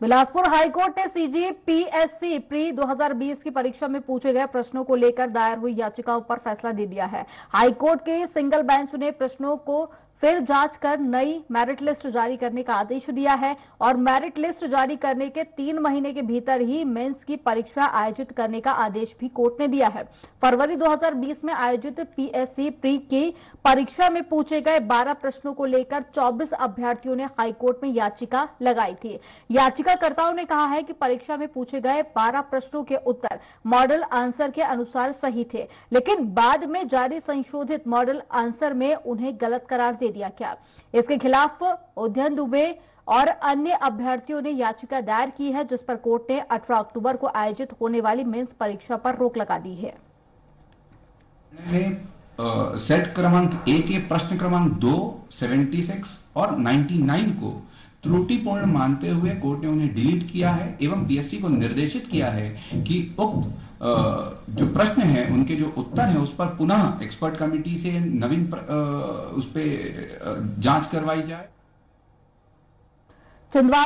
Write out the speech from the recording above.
Bilaspur high court ने CG PSC pre 2020 की परीक्षा में पूछे गए प्रश्नों को लेकर दायर हुई याचिकाओं पर फैसला दे दिया है। हाईकोर्ट के सिंगल बेंच ने प्रश्नों को फिर जाँच कर नई मेरिट लिस्ट जारी करने का आदेश दिया है और मेरिट लिस्ट जारी करने के तीन महीने के भीतर ही मेंस की परीक्षा आयोजित करने का आदेश भी कोर्ट ने दिया है। फरवरी 2020 में आयोजित पीएससी प्री की परीक्षा में पूछे गए 12 प्रश्नों को लेकर 24 अभ्यर्थियों ने हाईकोर्ट में याचिका लगाई थी। याचिकाकर्ताओं ने कहा है कि परीक्षा में पूछे गए बारह प्रश्नों के उत्तर मॉडल आंसर के अनुसार सही थे, लेकिन बाद में जारी संशोधित मॉडल आंसर में उन्हें गलत करार दे दिया गया इसके खिलाफ उद्यन दुबे और अन्य अभ्यर्थियों ने याचिका दायर की है, जिस पर कोर्ट ने 18 अक्टूबर को आयोजित होने वाली मेंस परीक्षा पर रोक लगा दी है। सेट क्रमांक ए के प्रश्न क्रमांक दो 76 और 99 को त्रुटिपूर्ण मानते हुए कोर्ट ने उन्हें डिलीट किया है एवं पीएससी को निर्देशित किया है कि उक्त जो प्रश्न है, उनके जो उत्तर है, उस पर पुनः एक्सपर्ट कमिटी से नवीन उस पर जाँच करवाई जाए। चिंदवाड़ा